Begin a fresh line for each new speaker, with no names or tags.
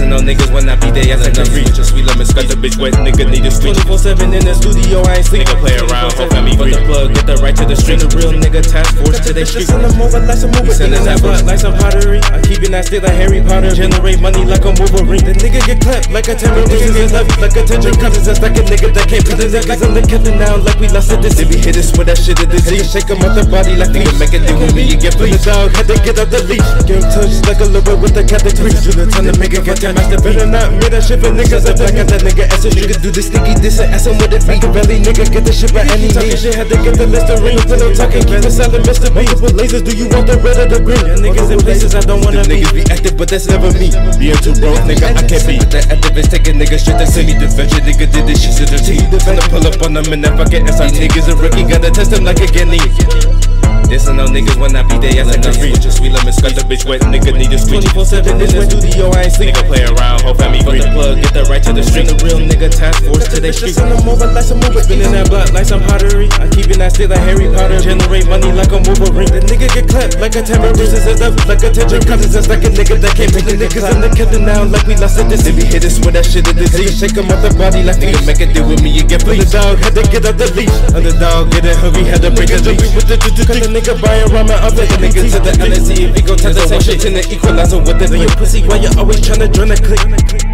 Dissing on niggas when I be there, I the reach. Just sweet lemon, got the bitch wet, nigga need a switch. 24 7 in the studio, I ain't sleep. Nigga play around, I me Put the plug, get the right to the string. The real nigga task force to they street.
Send them over like some movie.
Sending that blood like some pottery. I keep it nasty like Harry Potter. Generate money like a Wolverine. The nigga get clapped like a tambourine. Niggas get left like a tender. Cousins that's like a nigga that can't beat it. Like I'm the captain now, like we lost it. This if we hit us with that shit of disease. Shake him out the body like nigga make it do with me. You get the dog, had to get out the leash. Game touched like a little with the captain tweet. Do the time to make it get that master better not me that shit for niggas. I back at that nigga ass. Nigga do the sneaky diss and ass him with it. Make a belly nigga get the shit by any means. Shit had to get the list of Listerine. Put no talking, keep it silent, Mr. B. Multiple lasers, do you want the red or the green? Yeah, niggas in places I don't wanna be. Niggas be active, but that's never me. Being too broke, nigga, I can't be. The activists taking niggas shit that the venture. Nigga did this shit to the team. Finna pull up on them and I get inside, niggas a rookie, gotta test them like a guinea. Dissing on niggas when I be there, I the reach. Just sweet lemon, got the bitch wet, nigga need a switch. 24 7 in the studio, I ain't sleep. Nigga play around, hope I me Put the plug, get the right to the street. The real nigga task force to they street.
Send them over like some movie.
Spinning that block like some pottery. I keep it nasty like Harry Potter. Generate money like a Wolverine. The nigga get clapped like a tambourine. Bruises it up like a. Cousins that's like a nigga that can't make the niggas in the killing now like we lost it. This if we hit us with that shit of disease. Shake him out the body like nigga make it deal with me. You get the dog had to get out the leash. Underdog get it hungry, had to break a leash. With the the nigga buying ramen up the nigga to the LSE. If we go test the same shit the equalizer with the pussy. Why you always tryna join the clique?